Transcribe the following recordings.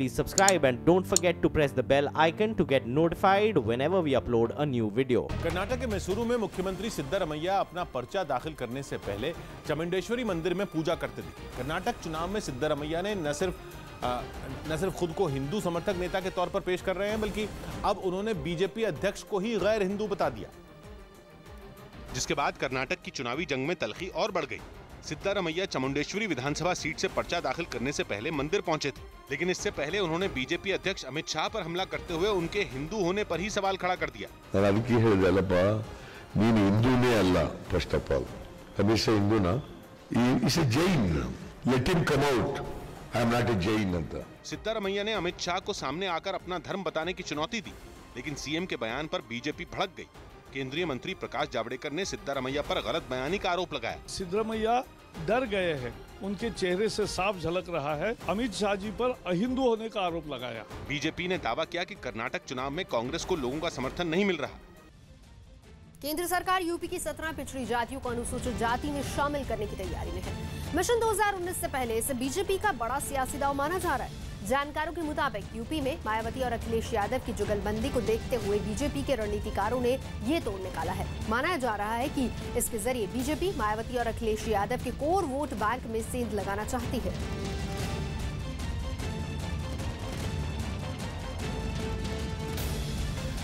please subscribe and don't forget to press the bell icon to get notified whenever we upload a new video. Karnataka के मैसूरू में मुख्यमंत्री सिद्धारमैया अपना पर्चा दाखिल करने से पहले चामुंडेश्वरी मंदिर में पूजा करते दिखे कर्नाटक चुनाव में सिद्धारमैया ने न सिर्फ़ न सिर्फ़ खुद को हिंदू समर्थक नेता के तौर पर पेश कर रहे हैं बल्कि अब उन्होंने बीजेपी अध्यक्ष को ही गैर हिंदू बता दिया। जिसके बाद कर्नाटक की चुनावी जंग में तलखी और बढ़ गई। सिद्धारमैया चामुंडेश्वरी विधानसभा सीट से पर्चा दाखिल करने से पहले मंदिर पहुँचे थे। लेकिन इससे पहले उन्होंने बीजेपी अध्यक्ष अमित शाह पर हमला करते हुए उनके हिंदू होने पर ही सवाल खड़ा कर दिया ನಾನು ಅದಕ್ಕೆ ಹೇಳಿದೆ ಅಲ್ಲಪ್ಪ ನೀನು ಹಿಂದೂನೇ ಅಲ್ಲ first of all Amit Shah ಹಿಂದೂನಾ is a Jain let him come out I am not a Jain ಅಂತ सिद्धारमैया ने अमित शाह को सामने आकर अपना धर्म बताने की चुनौती दी लेकिन सीएम के बयान पर बीजेपी भड़क गई केंद्रीय मंत्री प्रकाश जावड़ेकर ने सिद्धारमैया पर गलत बयानी का आरोप लगाया सिद्धरमैया डर गए हैं। उनके चेहरे से साफ़ झलक रहा है। अमित शाह जी पर अहिंदू होने का आरोप लगाया। बीजेपी ने दावा किया कि कर्नाटक चुनाव में कांग्रेस को लोगों का समर्थन नहीं मिल रहा। केंद्र सरकार यूपी की सत्रह पिछड़ी जातियों को अनुसूचित जाति में शामिल करने की तैयारी में है। मिशन 2019 से पहले इसे बीजेपी का बड़ा सियासी दाव माना जा रहा है। जानकारों के मुताबिक यूपी में मायावती और अखिलेश यादव की जुगलबंदी को देखते हुए बीजेपी के रणनीतिकारों ने ये तोड़ निकाला है। माना जा रहा है कि इसके ज़रिए बीजेपी मायावती और अखिलेश यादव के कोर वोट बैंक में सेंध लगाना चाहती है।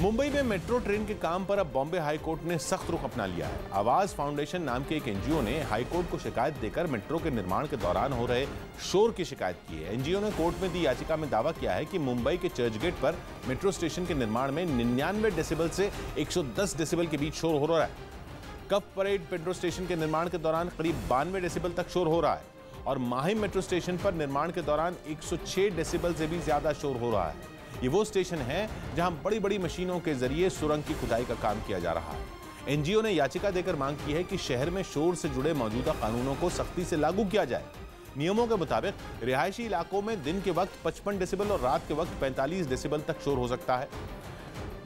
मुंबई में मेट्रो ट्रेन के काम पर अब बॉम्बे हाईकोर्ट ने सख्त रुख अपना लिया है। आवाज़ फाउंडेशन नाम के एक एनजीओ ने हाईकोर्ट को शिकायत देकर मेट्रो के निर्माण के दौरान हो रहे शोर की शिकायत की है। एनजीओ ने कोर्ट में दी याचिका में दावा किया है कि मुंबई के चर्चगेट पर मेट्रो स्टेशन के निर्माण में निन्यानवे डेसिबल से 110 डेसिबल के बीच शोर हो रहा है। कफ परेड मेट्रो स्टेशन के निर्माण के दौरान करीब बानवे डेसिबल तक शोर हो रहा है और माहिम मेट्रो स्टेशन पर निर्माण के दौरान 106 डेसिबल से भी ज़्यादा शोर हो रहा है। ये वो स्टेशन है जहाँ बड़ी बड़ी मशीनों के ज़रिए सुरंग की खुदाई का काम किया जा रहा है। एनजीओ ने याचिका देकर मांग की है कि शहर में शोर से जुड़े मौजूदा कानूनों को सख्ती से लागू किया जाए। नियमों के मुताबिक रिहायशी इलाकों में दिन के वक्त 55 डेसिबल और रात के वक्त 45 डेसिबल तक शोर हो सकता है।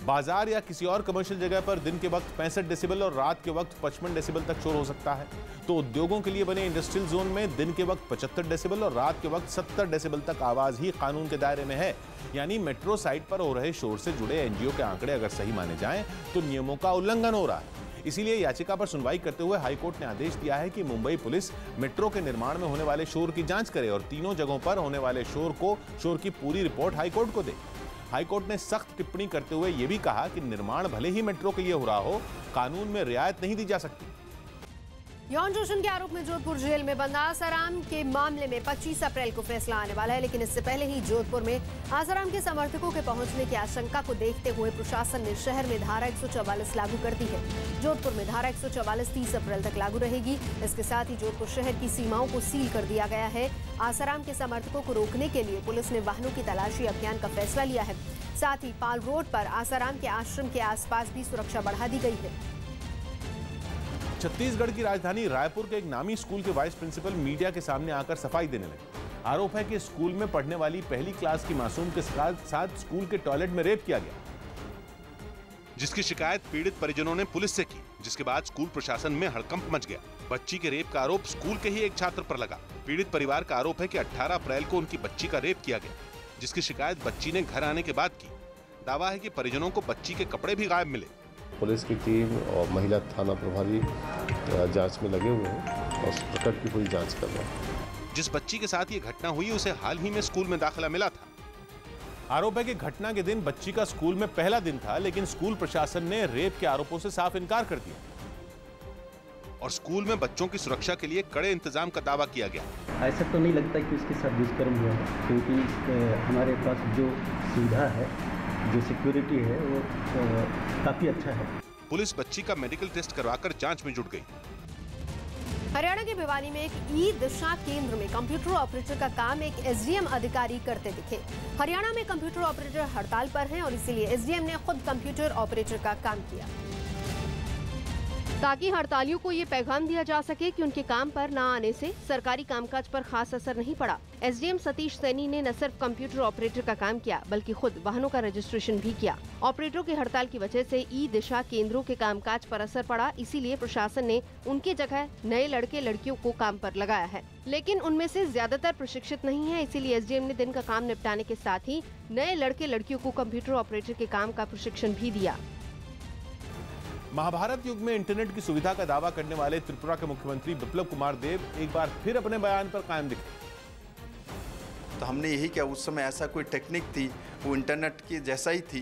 बाज़ार या किसी और कमर्शियल जगह पर दिन के वक्त पैंसठ डेसिबल और रात के वक्त पचपन डेसिबल तक शोर हो सकता है। तो उद्योगों के लिए बने इंडस्ट्रियल जोन में दिन के वक्त पचहत्तर डेसिबल और रात के वक्त सत्तर डेसिबल तक आवाज़ ही कानून के दायरे में है। यानी मेट्रो साइट पर हो रहे शोर से जुड़े एनजीओ के आंकड़े अगर सही माने जाएँ तो नियमों का उल्लंघन हो रहा है। इसीलिए याचिका पर सुनवाई करते हुए हाईकोर्ट ने आदेश दिया है कि मुंबई पुलिस मेट्रो के निर्माण में होने वाले शोर की जाँच करे और तीनों जगहों पर होने वाले शोर को, शोर की पूरी रिपोर्ट हाईकोर्ट को दे। हाईकोर्ट ने सख्त टिप्पणी करते हुए यह भी कहा कि निर्माण भले ही मेट्रो के लिए हो रहा हो, कानून में रियायत नहीं दी जा सकती। यौन शोषण के आरोप में जोधपुर जेल में बंद। आसाराम के मामले में 25 अप्रैल को फैसला आने वाला है, लेकिन इससे पहले ही जोधपुर में आसाराम के समर्थकों के पहुँचने की आशंका को देखते हुए प्रशासन ने शहर में धारा एक सौ चौवालीस लागू कर दी है। जोधपुर में धारा एक तीस अप्रैल तक लागू रहेगी। इसके साथ ही जोधपुर शहर की सीमाओं को सील कर दिया गया है। आसाराम के समर्थकों को रोकने के लिए पुलिस ने वाहनों की तलाशी अभियान का फैसला लिया है। साथ ही पाल रोड पर आसाराम के आश्रम के आसपास भी सुरक्षा बढ़ा दी गई है। छत्तीसगढ़ की राजधानी रायपुर के एक नामी स्कूल के वाइस प्रिंसिपल मीडिया के सामने आकर सफ़ाई देने लगे। आरोप है कि स्कूल में पढ़ने वाली पहली क्लास की मासूम के साथ साथ स्कूल के टॉयलेट में रेप किया गया। जिसकी शिकायत पीड़ित परिजनों ने पुलिस से की, जिसके बाद स्कूल प्रशासन में हड़कंप मच गया। बच्ची के रेप का आरोप स्कूल के ही एक छात्र पर लगा। पीड़ित परिवार का आरोप है कि 18 अप्रैल को उनकी बच्ची का रेप किया गया, जिसकी शिकायत बच्ची ने घर आने के बाद की। दावा है कि परिजनों को बच्ची के कपड़े भी गायब मिले। पुलिस की टीम और महिला थाना प्रभारी जाँच में लगे हुए हैं और प्रकट की पूरी जाँच कर रहे हैं। जिस बच्ची के साथ ये घटना हुई उसे हाल ही में स्कूल में दाखिला मिला था। आरोप है कि घटना के दिन बच्ची का स्कूल में पहला दिन था लेकिन स्कूल प्रशासन ने रेप के आरोपों से साफ़ इनकार कर दिया। और स्कूल में बच्चों की सुरक्षा के लिए कड़े इंतज़ाम का दावा किया गया। ऐसा तो नहीं लगता कि उसके साथ दुष्कर्म हुआ है क्योंकि हमारे पास जो सुविधा है जो सिक्योरिटी है वो काफ़ी अच्छा है। पुलिस बच्ची का मेडिकल टेस्ट करवाकर जाँच में जुट गई। हरियाणा के भिवानी में एक ई दिशा केंद्र में कंप्यूटर ऑपरेटर का काम एक एसडीएम अधिकारी करते दिखे। हरियाणा में कंप्यूटर ऑपरेटर हड़ताल पर हैं और इसीलिए एसडीएम ने खुद कंप्यूटर ऑपरेटर का काम किया। ताकि हड़तालियों को ये पैगाम दिया जा सके कि उनके काम पर न आने से सरकारी कामकाज पर खास असर नहीं पड़ा। एसडीएम सतीश सैनी ने न सिर्फ़ कंप्यूटर ऑपरेटर का काम किया, बल्कि खुद वाहनों का रजिस्ट्रेशन भी किया। ऑपरेटरों की हड़ताल की वजह से ई दिशा केंद्रों के कामकाज पर असर पड़ा, इसीलिए प्रशासन ने उनकी जगह नए लड़के लड़कियों को काम पर लगाया है। लेकिन उनमें से ज़्यादातर प्रशिक्षित नहीं है, इसीलिए एसडीएम ने दिन का काम निपटाने के साथ ही नए लड़के लड़कियों को कंप्यूटर ऑपरेटर के काम का प्रशिक्षण भी दिया। महाभारत युग में इंटरनेट की सुविधा का दावा करने वाले त्रिपुरा के मुख्यमंत्री बिप्लब कुमार देव एक बार फिर अपने बयान पर कायम दिखे। तो हमने यही किया, उस समय ऐसा कोई टेक्निक थी, वो इंटरनेट की जैसा ही थी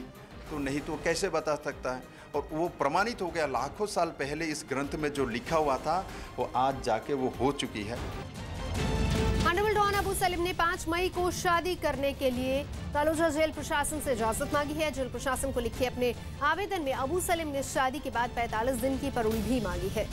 तो नहीं तो कैसे बता सकता है? और वो प्रमाणित हो गया लाखों साल पहले इस ग्रंथ में जो लिखा हुआ था, वो आज जाके वो हो चुकी है। अबू सलीम ने 5 मई को शादी करने के लिए तलोजा जेल प्रशासन से इजाज़त मांगी है। जेल प्रशासन को लिखे अपने आवेदन में अबू सलीम ने शादी के बाद 45 दिन की परोल भी मांगी है।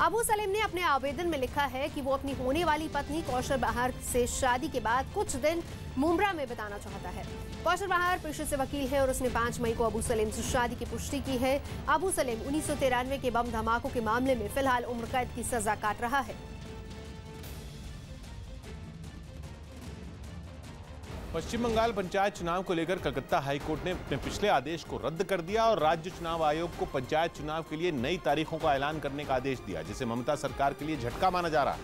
अबू सलीम ने अपने आवेदन में लिखा है कि वो अपनी होने वाली पत्नी कौशल बहार से शादी के बाद कुछ दिन मुमरा में बिताना चाहता है। कौशल बहार पेशे से वकील है और उसने 5 मई को अबू सलीम से शादी की पुष्टि की है। अबू सलीम उन्नीस सौ तिरानवे के बम धमाकों के मामले में फ़िलहाल उम्र कैद की सजा काट रहा है। पश्चिम बंगाल पंचायत चुनाव को लेकर कलकत्ता हाईकोर्ट ने अपने पिछले आदेश को रद्द कर दिया और राज्य चुनाव आयोग को पंचायत चुनाव के लिए नई तारीखों का ऐलान करने का आदेश दिया जिसे ममता सरकार के लिए झटका माना जा रहा। है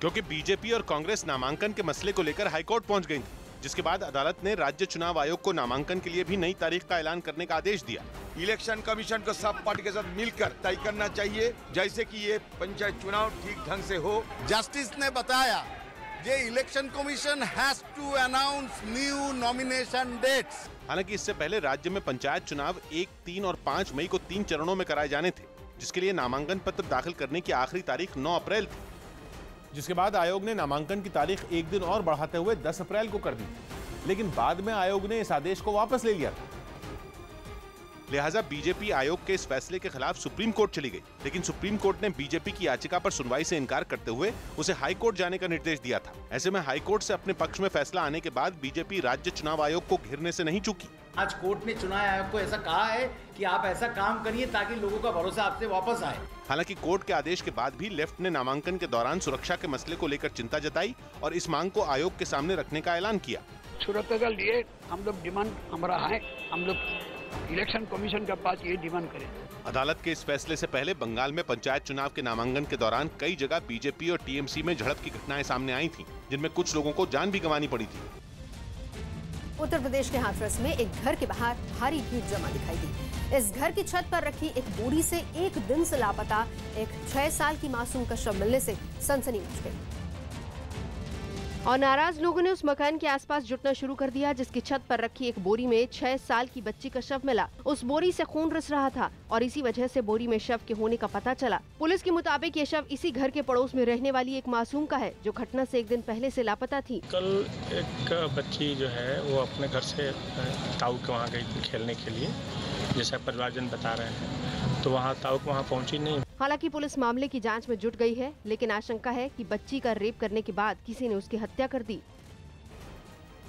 क्योंकि बीजेपी और कांग्रेस नामांकन के मसले को लेकर हाईकोर्ट पहुँच गई थी जिसके बाद अदालत ने राज्य चुनाव आयोग को नामांकन के लिए भी नई तारीख का ऐलान करने का आदेश दिया। इलेक्शन कमीशन को सब पार्टी के साथ मिलकर तय करना चाहिए जैसे कि ये पंचायत चुनाव ठीक ढंग से हो। जस्टिस ने बताया ये election commission has to announce new nomination dates हालाँकि इससे पहले राज्य में पंचायत चुनाव एक, तीन और पाँच मई को तीन चरणों में कराए जाने थे, जिसके लिए नामांकन पत्र दाखिल करने की आखिरी तारीख 9 अप्रैल थी। जिसके बाद आयोग ने नामांकन की तारीख एक दिन और बढ़ाते हुए 10 अप्रैल को कर दी। लेकिन बाद में आयोग ने इस आदेश को वापस ले लिया था। लिहाजा बीजेपी आयोग के इस फैसले के खिलाफ सुप्रीम कोर्ट चली गई। लेकिन सुप्रीम कोर्ट ने बीजेपी की याचिका पर सुनवाई से इनकार करते हुए उसे हाई कोर्ट जाने का निर्देश दिया था। ऐसे में हाई कोर्ट से अपने पक्ष में फैसला आने के बाद बीजेपी राज्य चुनाव आयोग को घिरने से नहीं चूकी। आज कोर्ट ने चुनाव आयोग को ऐसा कहा है कि आप ऐसा काम करिए ताकि लोगों का भरोसा आपसे वापस आए। हालाँकि कोर्ट के आदेश के बाद भी लेफ़्ट ने नामांकन के दौरान सुरक्षा के मसले को लेकर चिंता जताई और इस मांग को आयोग के सामने रखने का ऐलान किया। सुरक्षा के लिए हम लोग डिमांड हमारा है। हम लोग इलेक्शन कमीशन के पास ये डिमांड करें। अदालत के इस फैसले से पहले बंगाल में पंचायत चुनाव के नामांकन के दौरान कई जगह बीजेपी और टीएमसी में झड़प की घटनाएँ सामने आई थी जिनमें कुछ लोगों को जान भी गंवानी पड़ी थी। उत्तर प्रदेश के हाथरस में एक घर के बाहर भारी भीड़ जमा दिखाई दी। इस घर की छत पर रखी एक बोरी से एक दिन से लापता एक छह साल की मासूम का शव मिलने से सनसनी मच गई। और नाराज़ लोगों ने उस मकान के आसपास जुटना शुरू कर दिया, जिसकी छत पर रखी एक बोरी में छह साल की बच्ची का शव मिला। उस बोरी से खून रस रहा था और इसी वजह से बोरी में शव के होने का पता चला। पुलिस के मुताबिक ये शव इसी घर के पड़ोस में रहने वाली एक मासूम का है, जो घटना से एक दिन पहले से लापता थी। कल एक बच्ची जो है, वो अपने घर से ताऊ के वहाँ गई थी खेलने के लिए, जैसा परिवारजन बता रहे हैं। तो वहाँ ताऊ वहाँ पहुँची नहीं। हालाँकि पुलिस मामले की जाँच में जुट गई है, लेकिन आशंका है कि बच्ची का रेप करने के बाद किसी ने उसकी हत्या कर दी।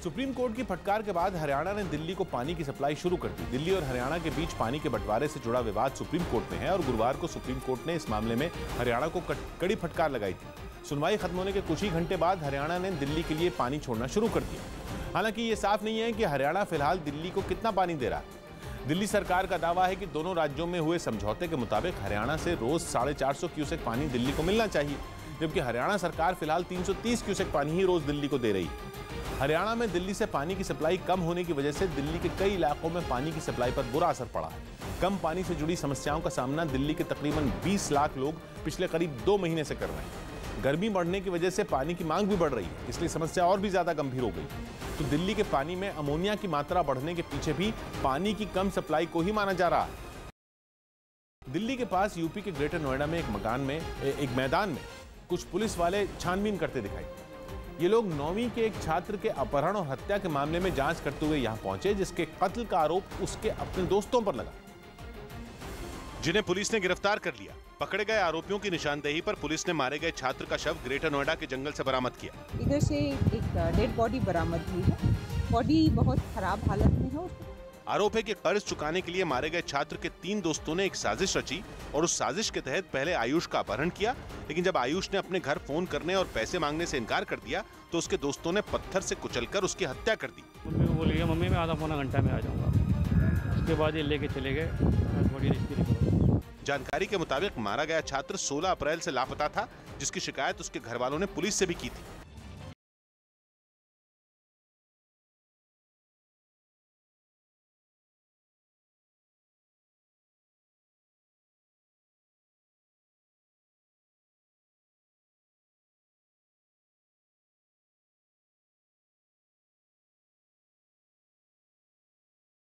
सुप्रीम कोर्ट की फटकार के बाद हरियाणा ने दिल्ली को पानी की सप्लाई शुरू कर दी। दिल्ली और हरियाणा के बीच पानी के बंटवारे से जुड़ा विवाद सुप्रीम कोर्ट में है और गुरुवार को सुप्रीम कोर्ट ने इस मामले में हरियाणा को कड़ी फटकार लगाई थी। सुनवाई खत्म होने के कुछ ही घंटे बाद हरियाणा ने दिल्ली के लिए पानी छोड़ना शुरू कर दिया। हालाँकि ये साफ़ नहीं है कि हरियाणा फ़िलहाल दिल्ली को कितना पानी दे रहा है। दिल्ली सरकार का दावा है कि दोनों राज्यों में हुए समझौते के मुताबिक हरियाणा से रोज साढ़े चार सौ क्यूसेक पानी दिल्ली को मिलना चाहिए, जबकि हरियाणा सरकार फ़िलहाल 330 क्यूसेक पानी ही रोज दिल्ली को दे रही। है हरियाणा में दिल्ली से पानी की सप्लाई कम होने की वजह से दिल्ली के कई इलाकों में पानी की सप्लाई पर बुरा असर पड़ा। है कम पानी से जुड़ी समस्याओं का सामना दिल्ली के तकरीबन 20 लाख लोग पिछले करीब दो महीने से कर रहे हैं। गर्मी बढ़ने की वजह से पानी की मांग भी बढ़ रही है, इसलिए समस्या और भी ज़्यादा गंभीर हो गई। तो दिल्ली के पानी में अमोनिया की मात्रा बढ़ने के पीछे भी पानी की कम सप्लाई को ही माना जा रहा है। दिल्ली के पास यूपी के ग्रेटर नोएडा में एक मकान में एक मैदान में कुछ पुलिस वाले छानबीन करते दिखाई। ये लोग नौवीं के एक छात्र के अपहरण और हत्या के मामले में जाँच करते हुए यहाँ पहुँचे, जिसके कत्ल का आरोप उसके अपने दोस्तों पर लगा। जिन्हें पुलिस ने गिरफ़्तार कर लिया। पकड़े गए आरोपियों की निशानदेही पर पुलिस ने मारे गए छात्र का शव ग्रेटर नोएडा के जंगल से बरामद किया। इधर से एक डेड बॉडी बरामद हुई है। बॉडी बहुत खराब हालत में है आरोप है कि कर्ज चुकाने के लिए मारे गए छात्र के तीन दोस्तों ने एक साजिश रची और उस साजिश के तहत पहले आयुष का अपहरण किया। लेकिन जब आयुष ने अपने घर फ़ोन करने और पैसे मांगने से इनकार कर दिया तो उसके दोस्तों ने पत्थर से कुचलकर उसकी हत्या कर दी। मम्मी को बोलिए मम्मी मैं आधा पौना घंटा में आ जाऊँगा। उसके बाद ये लेके चले गए। मैं थोड़ी रिश्ते जानकारी के मुताबिक मारा गया छात्र 16 अप्रैल से लापता था, जिसकी शिकायत उसके घर वालों ने पुलिस से भी की थी।